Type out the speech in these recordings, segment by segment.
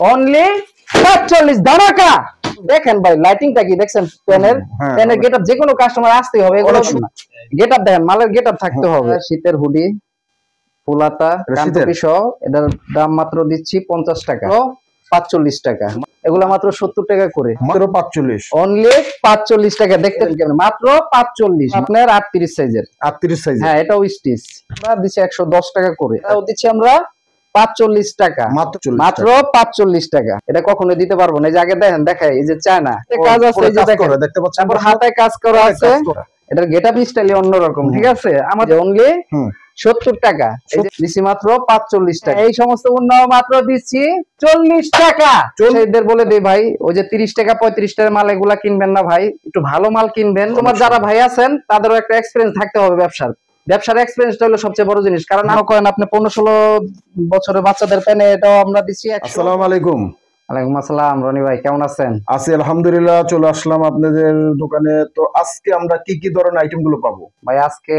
Only সাতচল্লিশ ধামাকা। দেখেন ভাই লাইটিংটা কি দেখছেন? প্যানের হ্যাঁ, প্যানের গেট যে কোনো কাস্টমার আসতে হবে এগুলো গেট আপ দেখেন মালের গেট আপ থাকতে হবে। শীতের হুডি ফুলাতা? কান্তপি সহ এটার দাম মাত্র দিচ্ছি পঞ্চাশ টাকা। পাঁচচল্লিশ টাকা। এগুলা মাত্র সত্তর টাকা করে। মাত্র পাঁচচল্লিশ? অনলি পাঁচচল্লিশ টাকা। দেখতে মাত্র পাঁচচল্লিশ। আপনার আটত্রিশ সাইজের আটত্রিশ সাইজ হ্যাঁ এটাও স্টিচ দিচ্ছি একশো দশ টাকা করে। এটাও দিচ্ছি আমরা পাঁচচল্লিশ টাকা। মাত্র চল্লিশ মাত্র পাঁচচল্লিশ টাকা। এটা কখনো দিতে পারব না। এই যে আগে দেখেন এই যে চায়না কাজ আছে এই দেখতে পাচ্ছেন তারপর হাতায় কাজ করা আছে। এটার গেট আপ স্টাইল অন্যরকম ঠিক আছে? আমাদের অনলি সত্তর টাকা। দিচ্ছি মাত্র পাঁচচল্লিশ টাকা। এই সমস্ত পণ্য মাত্র দিচ্ছি চল্লিশ টাকা। সেইদের বলে দিই ভাই ওই যে তিরিশ টাকা পঁয়ত্রিশ টাকার মাল এগুলা কিনবেন না ভাই। একটু ভালো মাল কিনবেন। তোমার যারা ভাই আছেন তাদেরও একটা এক্সপিরিয়েন্স থাকতে হবে ব্যবসার। ব্যবসার এক্সপিরিয়েন্সটা হলো সবচেয়ে বড় জিনিস। কারণ আরও করেন আপনি পনেরো ষোলো বছরের বাচ্চাদের পেনে এটাও আমরা দিচ্ছি। আসসালামু আলাইকুম। আসসালাম রনি ভাই কেমন আছেন? আছি আলহামদুলিল্লাহ চলে আসলাম আপনাদের দোকানে। তো আজকে আমরা কি কি ধরনের আইটেমগুলো পাবো? ভাই আজকে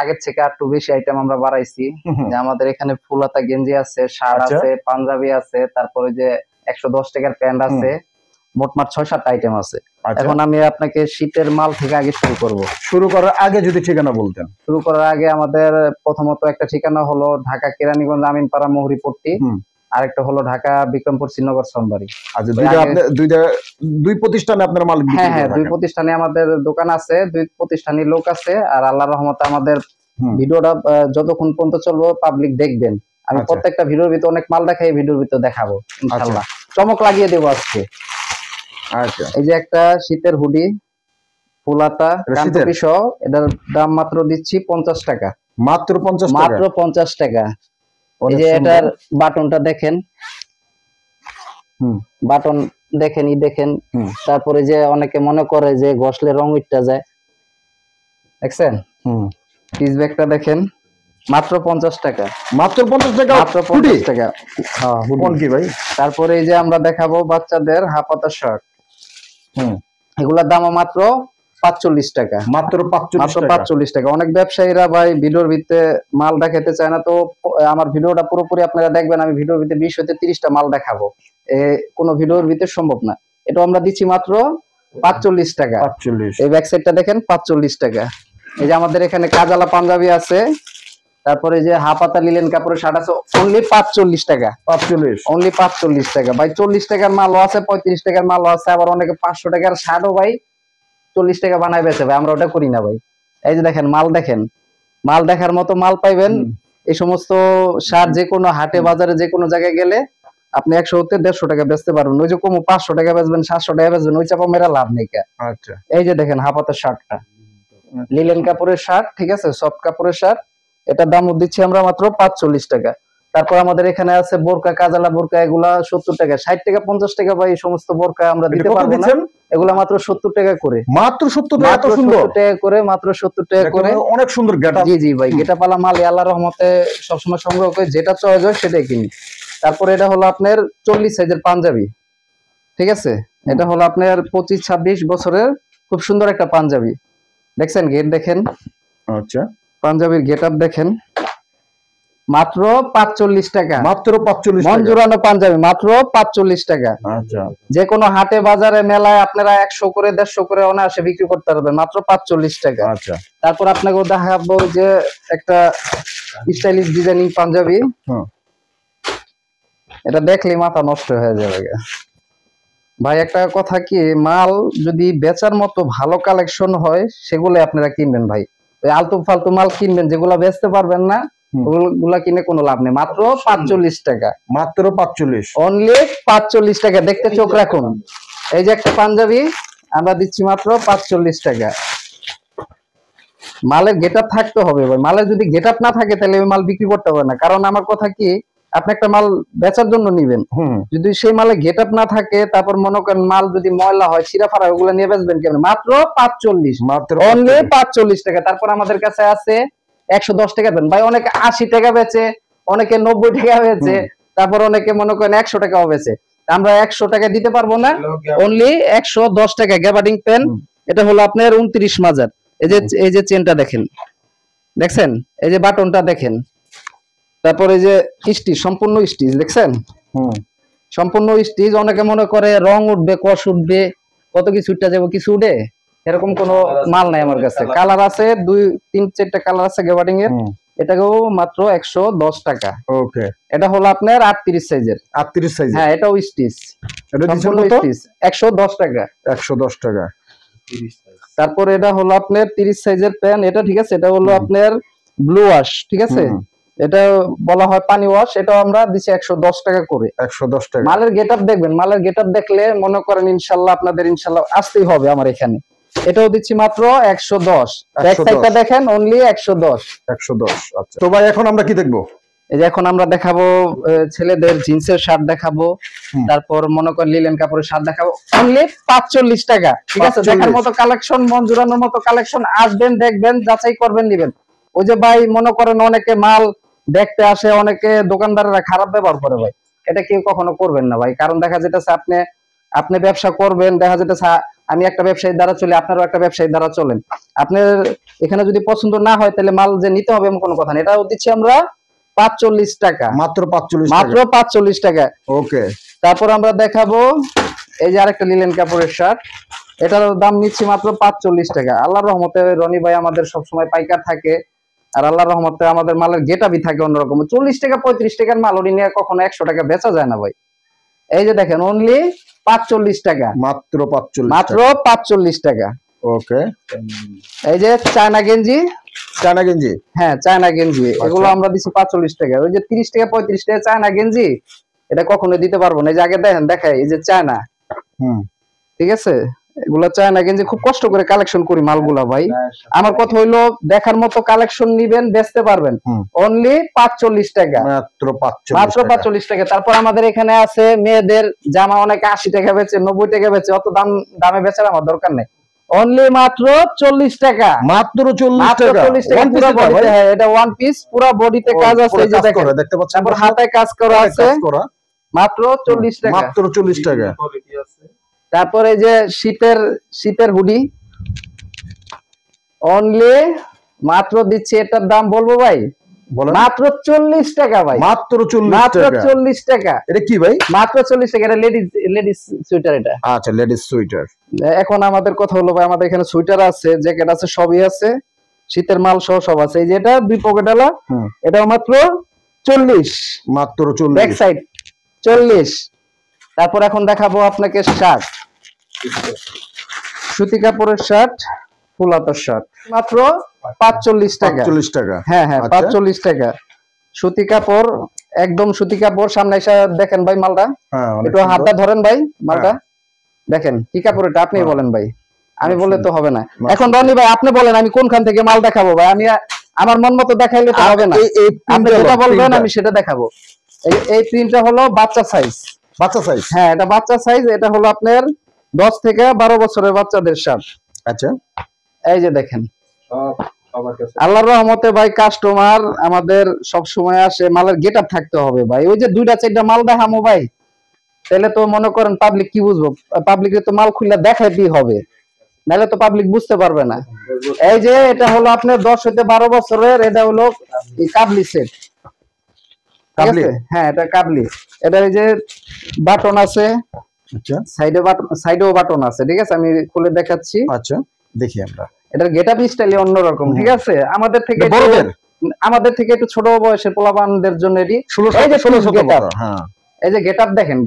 আগের থেকে আর একটু বেশি আইটেম আমরা বাড়াইছি। যে আমাদের এখানে ফুলাতা গেঞ্জি আছে শার্ট আচ্ছা। আছে পাঞ্জাবি আছে তারপরে যে একশো দশ টাকার প্যান্ট আছে মোটমাট ছয় সাত আইটেম আছে। আচ্ছা। এখন আমি আপনাকে শীতের মাল থেকে আগে শুরু করব। শুরু করার আগে যদি ঠিকানা বলতেন। শুরু করার আগে আমাদের প্রথমত একটা ঠিকানা হলো ঢাকা কেরানীগঞ্জ আমিনপাড়া মোহরিপট্টি। আরেকটা হলো ঢাকা বিক্রমপুর শ্রীনগর আচ্ছা দুই প্রতিষ্ঠানে আপনার মাল হ্যাঁ হ্যাঁ দুই প্রতিষ্ঠানে আমাদের দোকান আছে দুই প্রতিষ্ঠানে লোক আছে আর আল্লাহ রহমতে আমাদের। ভিডিওটা যতক্ষণ পর্যন্ত চলবে পাবলিক দেখবেন। আমি আচ্ছা। প্রত্যেকটা ভিডিওর ভিতরে অনেক মাল দেখাই ভিডিওর ভিতরে দেখাবো চমক লাগিয়ে দেবো আজকে। আচ্ছা এই যে একটা শীতের হুডি ফুলাতা এটা সহ এটার দাম মাত্র দিচ্ছি পঞ্চাশ টাকা। মাত্র পঞ্চাশ টাকা? মাত্র পঞ্চাশ টাকা। এই যে এটার বাটনটা দেখেন। হুম। বাটন দেখেন ই দেখেন। তারপরে যে অনেকে মনে করে যে ঘষলে রং উঠটা যায়। দেখছেন? হুম। পিস ব্যাগটা দেখেন। মাত্র পঞ্চাশ টাকা। মাত্র পঞ্চাশ টাকা মাত্র পঞ্চাশ টাকা। হ্যাঁ কি ভাই? তারপরে এই যে আমরা দেখাবো বাচ্চাদের হাফাতা শার্ট। এগুলার দাম মাত্র পাঁচচল্লিশ টাকা। মাত্র মাত্র পাঁচচল্লিশ টাকা। অনেক ব্যবসায়ীরা ভাই ভিডিওর ভিতরে মাল দেখাতে চায় না তো আমার ভিডিওটা পুরোপুরি আপনারা দেখবেন আমি ভিডিওর ভিতরে বিশ হতে তিরিশটা মাল দেখাবো। এ কোনো ভিডিওর ভিতরে সম্ভব না। এটা আমরা দিচ্ছি মাত্র পাঁচচল্লিশ টাকা। এই ব্যাক সাইডটা দেখেন পাঁচচল্লিশ টাকা। এই যে আমাদের এখানে কাজালা পাঞ্জাবি আছে তারপরে যে হাফাতা লিলেন কাপড়ের শার্ট আছে অনলি পাঁচচল্লিশ টাকা। পাঁচচল্লিশ। অনলি পাঁচচল্লিশ টাকা। ভাই চল্লিশ টাকার মালও আছে পঁয়ত্রিশ টাকার মালও আছে আবার অনেকে পাঁচশো টাকার শার্টও ভাই চল্লিশ টাকা বানায় বেচে ভাই আমরা ওটা করি না ভাই। এই যে দেখেন মাল দেখেন। মাল দেখার মতো মাল পাইবেন। এই সমস্ত শার্ট যে কোনো হাটে বাজারে যে কোনো জায়গায় গেলে আপনি একশো হতে দেড়শো টাকা বেচতে পারবেন। ওই যে কমো পাঁচশো টাকা বেচবেন সাতশো টাকা বেচবেন ওই চাপা মেরা লাভ নেই আচ্ছা। এই যে দেখেন হাফাতের শার্টটা লিলেন কাপড়ের শার্ট ঠিক আছে? সফট কাপড়ের শার্ট এটার দাম দিচ্ছি আমরা মাত্র পাঁচচল্লিশ টাকা। তারপর আমাদের এখানে আছে বোরকা কাজালা বোরকা এগুলা সত্তর টাকা। ষাট টাকা পঞ্চাশ টাকা বা এই সমস্ত বোরকা আমরা দিতে পারব না। এগুলা মাত্র সত্তর টাকা করে। মাত্র সত্তর টাকা এত মাত্র সুন্দর? 70 টাকা করে মাত্র সত্তর টাকা করে। অনেক সুন্দর গেট জি জি ভাই গেটা পালা মাল আল্লাহ রহমতে সবসময় সংগ্রহ করে যেটা চয়েস হয় সেটাই কিনি। তারপরে এটা হলো আপনার চল্লিশ সাইজের পাঞ্জাবি। ঠিক আছে? এটা হলো আপনার পঁচিশ ছাব্বিশ বছরের খুব সুন্দর একটা পাঞ্জাবি। দেখছেন গেট দেখেন? আচ্ছা। পাঞ্জাবির গেট আপ দেখেন। মাত্র পাঁচচল্লিশ টাকা। মাত্র পাঁচচল্লিশ জোড়ানো পাঞ্জাবি মাত্র পাঁচচল্লিশ টাকা। আচ্ছা। যে কোনো হাটে বাজারে মেলায় আপনারা একশো করে দেড়শো করে অনায়াসে বিক্রি করতে পারবেন মাত্র পাঁচচল্লিশ টাকা। আচ্ছা। তারপর আপনাকে দেখাবো যে একটা স্টাইলিশ ডিজাইনিং পাঞ্জাবি। এটা দেখলেই মাথা নষ্ট হয়ে যাবে ভাই একটা কথা কি মাল যদি বেচার মতো ভালো কালেকশন হয় সেগুলো আপনারা কিনবেন ভাই। আলতু ফালতু মাল কিনবেন যেগুলা বেচতে পারবেন না ওগুলা কিনে কোনো লাভ নেই। মাত্র পাঁচচল্লিশ টাকা। মাত্র পাঁচচল্লিশ। অনলি পাঁচচল্লিশ টাকা। দেখতে চোখ রাখুন। এই যে একটা পাঞ্জাবি আমরা দিচ্ছি মাত্র পাঁচচল্লিশ টাকা। মালের গেট থাকতে হবে ভাই মালের যদি গেট না থাকে তাহলে ওই মাল বিক্রি করতে হবে না। কারণ আমার কথা কি আপনি একটা মাল বেচার জন্য নিবেন। যদি সেই মালে গেট আপ না থাকে তারপর মনে করেন মাল যদি ময়লা হয় সিরা ফারা ওগুলো নিয়ে বেচবেন কেমন? মাত্র পাঁচচল্লিশ। মাত্র অনলি পাঁচচল্লিশ। টাকা। তারপর আমাদের কাছে আছে একশো দশ টাকা দেন। ভাই অনেকে আশি টাকা বেচে অনেকে নব্বই টাকা বেচে তারপর অনেকে মনে করেন একশো টাকাও বেচে। আমরা একশো টাকা দিতে পারব না। অনলি একশো দশ টাকা। গ্যাবার্ডিং পেন এটা হলো আপনার উনত্রিশ মাজার। এই যে এই যে চেনটা দেখেন। দেখছেন? এই যে বাটনটা দেখেন। তারপর এই যে স্টিচ সম্পূর্ণ স্টিচ দেখছেন? সম্পূর্ণ স্টিচ অনেকে মনে করে রং উঠবে কষ উঠবে কত কিছু উঠতে যাব কিছু উঠে? এরকম কোন মাল নাই আমার কাছে। কালার আছে দুই তিন চারটা কালার আছে গেবার্ডিং এর। এটাকেও মাত্র একশো দশ টাকা। ওকে। এটা হলো আপনার আটত্রিশ সাইজের। আটত্রিশ সাইজ হ্যাঁ এটাও স্টিচ একশো দশ টাকা। একশো দশ টাকা। তারপর এটা হলো আপনার তিরিশ সাইজের প্যান এটা ঠিক আছে এটা হলো আপনার ব্লু ওয়াশ ঠিক আছে? এটা বলা হয় পানি ওয়াশ এটাও আমরা দিচ্ছি একশো দশ টাকা করে। একশো দশ টাকা। মালের গেট দেখবেন মালের গেট দেখলে মনে করেন ইনশাল্লাহ আপনাদের ইনশাল্লাহ আসতেই হবে আমার এখানে। এটাও দিচ্ছি মাত্র একশো দশ। সাইডটা দেখেন অনলি একশো দশ। একশো দশ আচ্ছা। তো ভাই এখন আমরা কি দেখব? এই যে এখন আমরা দেখাবো ছেলেদের জিন্সের শার্ট দেখাবো তারপর মনে করেন লিলেন কাপড়ের শার্ট দেখাবো। অনলি পাঁচচল্লিশ টাকা ঠিক আছে? দেখার মতো কালেকশন মন জুড়ানোর মতো কালেকশন আসবেন দেখবেন যাচাই করবেন নিবেন। ওই যে ভাই মনে করেন অনেকে মাল দেখতে আসে অনেকে দোকানদাররা খারাপ ব্যবহার করে ভাই। এটা কেউ কখনো করবেন না ভাই। কারণ দেখা যেতেছে আপনি আপনি ব্যবসা করবেন দেখা যেতেছে আমি একটা ব্যবসায়ীর দ্বারা চলি আপনারও একটা ব্যবসায়ীর দ্বারা চলেন। আপনার এখানে যদি পছন্দ না হয় তাহলে মাল যে নিতে হবে এমন কোনো কথা নেই এটাও দিচ্ছি আমরা পাঁচচল্লিশ টাকা। মাত্র পাঁচচল্লিশ মাত্র পাঁচচল্লিশ টাকা। ওকে। তারপর আমরা দেখাবো এই যে আরেকটা লিলেন কাপড়ের শার্ট এটার দাম নিচ্ছি মাত্র পাঁচচল্লিশ টাকা। আল্লাহর রহমতে রনি ভাই আমাদের সবসময় পাইকার থাকে। আর আল্লাহর রহমতে আমাদের মালের গেটাবি থাকে অন্যরকম। চল্লিশ টাকা পঁয়ত্রিশ টাকার মাল উনি নিয়ে কখনো একশো টাকা বেচা যায় না ভাই। এই যে দেখেন অনলি পাঁচচল্লিশ টাকা। মাত্র পাঁচচল্লিশ মাত্র পাঁচচল্লিশ টাকা। ওকে। এই যে চায়না গেঞ্জি। চায়না গেঞ্জি? হ্যাঁ চায়না গেঞ্জি। এগুলো আমরা দিচ্ছি পাঁচচল্লিশ টাকা। ওই যে তিরিশ টাকা পঁয়ত্রিশ টাকা চায়না গেঞ্জি এটা কখনো দিতে পারব না। এই যে আগে দেখেন দেখাই এই যে চায়না। হুম। ঠিক আছে? এগুলা চায়না গেঞ্জি খুব কষ্ট করে কালেকশন করি মালগুলা ভাই। আমার কথা হইল দেখার মতো কালেকশন নিবেন বেচতে পারবেন। অনলি পাঁচচল্লিশ টাকা। মাত্র মাত্র পাঁচচল্লিশ টাকা। তারপর আমাদের এখানে আছে মেয়েদের জামা অনেকে আশি টাকা বেচে নব্বই টাকা বেচে অত দাম দামে বেচার আমার দরকার নেই। অনলি মাত্র চল্লিশ টাকা। মাত্র চল্লিশ টাকা? পুরো বডিতে হ্যাঁ এটা ওয়ান পিস পুরো বডিতে কাজ আছে দেখতে পাচ্ছেন? হাতায় কাজ করা আছে কাজ করা। মাত্র চল্লিশ টাকা। মাত্র চল্লিশ টাকা। তারপরে যে শীতের শীতের হুডি। অনলি মাত্র দিচ্ছি এটার দাম বলব ভাই? মাত্র চল্লিশ টাকা ভাই। মাত্র মাত্র চল্লিশ টাকা। এটা কি ভাই? মাত্র চল্লিশ টাকা এটা লেডিস লেডিস সুইটার এটা। আচ্ছা লেডিস সুইটার এখন আমাদের কথা হলো ভাই আমাদের এখানে সুইটার আছে জ্যাকেট আছে সবই আছে। শীতের মাল সহ সব আছে। এই যে এটা দুই পকেটালা হুম। এটাও মাত্র চল্লিশ। মাত্র ব্যাক চল্লিশ। সাইড চল্লিশ। তারপর এখন দেখাবো আপনাকে শার্ট। সুতি কাপড়ের শার্ট ফুল হাতার শার্ট মাত্র পাঁচচল্লিশ টাকা। চল্লিশ টাকা। হ্যাঁ হ্যাঁ আচ্ছা। পাঁচচল্লিশ টাকা। সুতি কাপড় একদম সুতি কাপড় সামনে এসে দেখেন ভাই মালটা। হ্যাঁ একটু হাতটা ধরেন ভাই মালটা। দেখেন কি কাপড় এটা? আপনি হ্যাঁ। বলেন ভাই। আমি বললে তো হবে না। এখন রনি ভাই আপনি বলেন আমি কোনখান থেকে মাল দেখাবো ভাই? আমি আমার মন মতো দেখাইলে তো হবে না। আপনি যেটা বলবেন আমি সেটা দেখাবো। এই এই প্রিন্টটা হলো বাচ্চা সাইজ বাচ্চা সাইজ হ্যাঁ এটা বাচ্চা সাইজ এটা হলো আপনার দশ থেকে বারো বছরের বাচ্চাদের শার্ট। আচ্ছা। এই যে দেখেন। আল্লাহর রহমতে ভাই কাস্টমার আমাদের সব সময় আসে মালের গেট থাকতে হবে ভাই। ওই যে দুইটা চারটা মাল দেখামো ভাই। তাহলে তো মনে করেন পাবলিক কি বুঝব? পাবলিকে তো মাল খুলে দেখাইতেই হবে। নাহলে তো পাবলিক বুঝতে পারবে না। এই যে এটা হলো আপনার দশ হইতে বারো বছরের এটা হলো কাবলি সেট কাবলি? হ্যাঁ এটা কাবলি। এটা এই যে বাটন আছে। আচ্ছা। সাইডে বাটন সাইডেও বাটন আছে ঠিক আছে? আমি খুলে দেখাচ্ছি। আচ্ছা দেখি আমরা। এটার গেট আপ অন্যরকম ঠিক আছে? আমাদের থেকে একটু- বড়দের? আমাদের থেকে একটু ছোট বয়সের পোলাপানদের জন্য এটি। এই যে ষোলো হ্যাঁ। এই যে দেখেন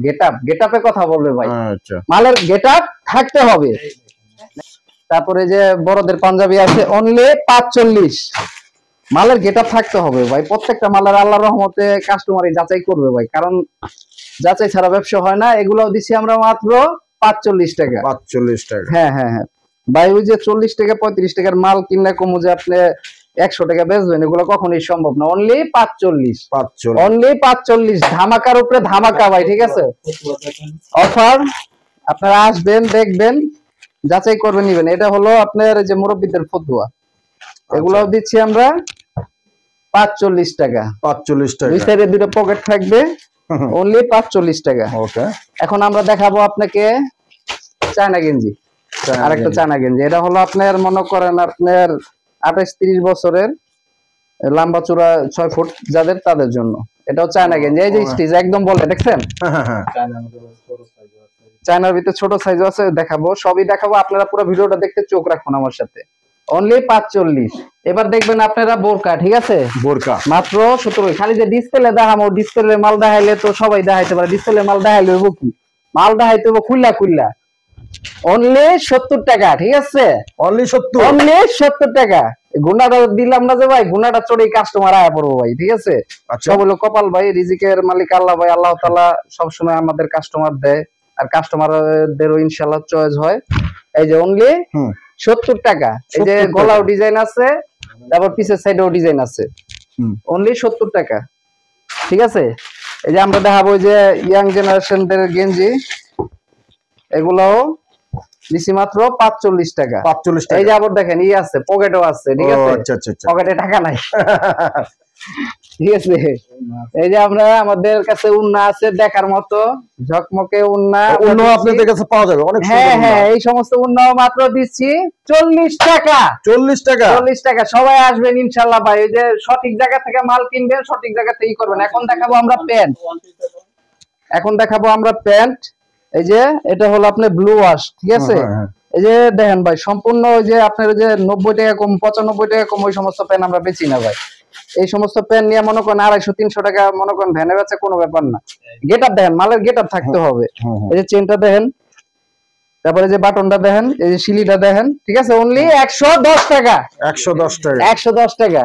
কথা বলবে ভাই। আচ্ছা। মালের গেট আপ থাকতে হবে। তারপরে যে বড়দের পাঞ্জাবি আছে অনলি পাঁচচল্লিশ। মালের গেট আপ থাকতে হবে ভাই। প্রত্যেকটা মালের আল্লাহ রহমতে কাস্টমারই যাচাই করবে ভাই। কারণ যাচাই ছাড়া ব্যবসা হয় না এগুলাও দিচ্ছি আমরা মাত্র পাঁচচল্লিশ টাকা। পাঁচচল্লিশ টাকা। হ্যাঁ হ্যাঁ হ্যাঁ। ভাই ওই যে চল্লিশ টাকা পঁয়ত্রিশ টাকার মাল কিনলে কমু যে আপনি একশো টাকা বেচবেন এগুলো কখনোই সম্ভব না। অনলি পাঁচচল্লিশ। পাঁচচল্লিশ। অনলি পাঁচচল্লিশ। ধামাকার উপরে ধামাকা ভাই ঠিক আছে? অফার আপনারা আসবেন দেখবেন যাচাই করবেন নিবেন। এটা হলো আপনার যে মুরব্বীদের ফতুয়া। এগুলাও দিচ্ছি আমরা পাঁচচল্লিশ টাকা। পাঁচচল্লিশ দুই টাকা সাইডে দুটো পকেট থাকবে। অনলি পাঁচচল্লিশ টাকা। ওকে। এখন আমরা দেখাবো আপনাকে চায়না গেঞ্জি। আরেকটা চায়না গেঞ্জি। এটা হলো আপনার মনে করেন আপনার আঠাশ তিরিশ বছরের লম্বা চূড়া ছয় ফুট যাদের তাদের জন্য। এটাও চায়না গেঞ্জি। এই যে স্টিচ একদম বলে দেখছেন? হ্যাঁ হ্যাঁ চায়নার ভিতরে ছোট সাইজ আছে দেখাবো। সবই দেখাবো। আপনারা পুরো ভিডিওটা দেখতে চোখ রাখুন আমার সাথে। অনলি পাঁচচল্লিশ। এবার দেখবেন আপনারা বোরকা ঠিক আছে? বোরকা। মাত্র সতেরো। খালি যে ডিসপ্লে দেখাবো ডিসপ্লে মাল দেখাইলে তো সবাই দেখাইতে পারে। ডিসপ্লে মাল দেখাইলে হইব কি? মাল দেখাইতে হইব খুল্লা খুল্লা। অনলি সত্তর টাকা ঠিক আছে? অনলি সত্তর। অনলি সত্তর টাকা। গুনাটা দিলাম না যে ভাই গুনাটা চড়ে কাস্টমার আয়া পড়ব ভাই ঠিক আছে? আচ্ছা। সব হলো কপাল ভাই রিজিকের মালিক আল্লাহ ভাই আল্লাহ তালা সবসময় আমাদের কাস্টমার দেয়। আর কাস্টমারদেরও ইনশাল্লাহ চয়েস হয়। এই যে অনলি হুম। সত্তর টাকা। এই যে 70 গলাও ডিজাইন আছে তারপর পিছের সাইডেও ডিজাইন আছে। হুম। অনলি সত্তর টাকা। ঠিক আছে? এই যে আমরা দেখাবো যে ইয়াং জেনারেশনদের গেঞ্জি। এগুলাও দিছি মাত্র পাঁচচল্লিশ টাকা। পাঁচচল্লিশ এই যে আবার দেখেন ই আছে পকেটও আছে ঠিক আছে? আচ্ছা আচ্ছা আচ্ছা। পকেটে টাকা নাই। ঠিক আছে এই যে আমরা আমাদের কাছে উন্না আছে দেখার মতো ঝকমকে উন্না। আমরা আপনাদের কাছে পাওয়া যাবে অনেক হ্যাঁ হ্যাঁ এই সমস্ত উন্নাও মাত্র দিচ্ছি চল্লিশ টাকা। চল্লিশ টাকা? চল্লিশ টাকা সবাই আসবেন ইনশাল্লাহ ভাই। ওই যে সঠিক জায়গা থেকে মাল কিনবেন সঠিক জায়গা থেকেই করবেন। এখন দেখাবো আমরা প্যান্ট। এখন দেখাবো আমরা প্যান্ট। এই যে এটা হলো আপনার ব্লু ওয়াশ ঠিক আছে? হ্যাঁ, হ্যাঁ। এই যে দেখেন ভাই সম্পূর্ণ ওই যে আপনার যে নব্বই টাকা কম পঁচানব্বই টাকা কম ওই সমস্ত প্যান আমরা বেচি না ভাই। এই সমস্ত প্যান নিয়ে মনে করেন আড়াইশো তিনশো টাকা মনে করেন ভ্যানে বেচে কোনো ব্যাপার না। গেট আপ দেখেন মালের গেট আপ থাকতে হবে। হুম, হুম। এই যে চেনটা দেখেন তারপরে যে বাটনটা দেখেন এই যে শিলিটা দেখেন ঠিক আছে? অনলি একশো দশ টাকা। একশো দশ টাকা। একশো দশ টাকা।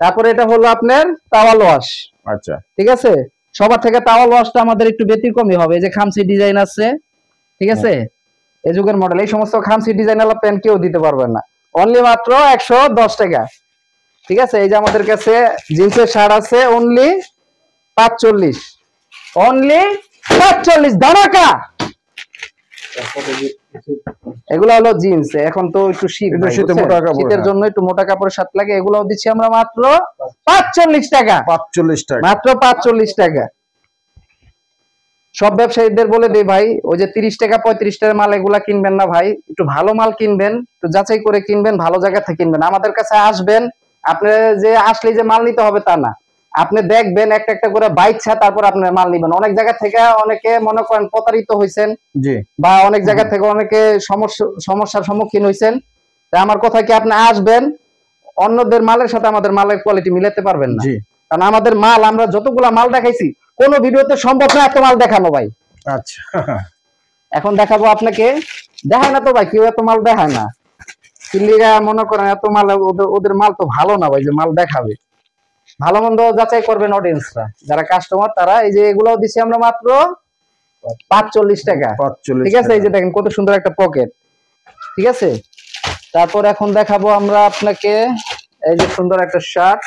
তারপরে এটা হলো আপনার তাওয়াল ওয়াশ আচ্ছা। ঠিক আছে? সবার থেকে তাওয়াল ওয়াশটা আমাদের একটু ব্যতিক্রমী হবে। এই যে খামসি ডিজাইন আছে ঠিক আছে? এই যুগের মডেল এই সমস্ত খামসি ডিজাইন আলা প্যান্ট কেউ দিতে পারবেন না। অনলি মাত্র একশো দশ টাকা। ঠিক আছে? এই যে আমাদের কাছে জিন্সের শার্ট আছে অনলি পাঁচচল্লিশ। অনলি পাঁচচল্লিশ ধামাকা! এগুলো হলো জিন্স এখন তো একটু শীত একটু ভাই, শীতে বুঝছেন? মোটা কাপড়, শীতের। জন্য একটু মোটা কাপড়ের শার্ট লাগে এগুলোও দিচ্ছি আমরা মাত্র পাঁচচল্লিশ টাকা। পাঁচচল্লিশ টাকা। মাত্র পাঁচচল্লিশ টাকা। সব ব্যবসায়ীদের বলে দেই ভাই ওই যে তিরিশ টাকা পঁয়ত্রিশ টাকার মাল এগুলা কিনবেন না ভাই একটু ভালো মাল কিনবেন একটু যাচাই করে কিনবেন ভালো জায়গা থেকে কিনবেন। আমাদের কাছে আসবেন আপনি যে আসলে যে মাল নিতে হবে তা না। আপনি দেখবেন একটা একটা করে বাইচ্ছা তারপর আপনার মাল নিবেন। অনেক জায়গা থেকে অনেকে মনে করেন প্রতারিত হয়েছেন বা অনেক জায়গা থেকে অনেকে সমস্যা সমস্যার সম্মুখীন হয়েছেন আমার কথা কি আপনি আসবেন? অন্যদের মালের সাথে আমাদের মালের কোয়ালিটি মিলাতে পারবেন না। কারণ আমাদের মাল আমরা যতগুলা মাল দেখাইছি কোন ভিডিওতে সম্ভব না এত মাল দেখানো ভাই। আচ্ছা। এখন দেখাবো আপনাকে। দেখায় না তো ভাই কেউ এত মাল দেখায় না। কিল্লিরা মনে করেন এত মাল ওদের মাল তো ভালো না ভাই যে মাল দেখাবে। ভালো মন্দ যাচাই করবেন অডিয়েন্সরা যারা কাস্টমার তারা এই যে এগুলাও দিছি আমরা মাত্র পাঁচচল্লিশ টাকা। ঠিক আছে? এই যে দেখেন কত সুন্দর একটা পকেট ঠিক আছে? তারপর এখন দেখাবো আমরা আপনাকে এই যে সুন্দর একটা শার্ট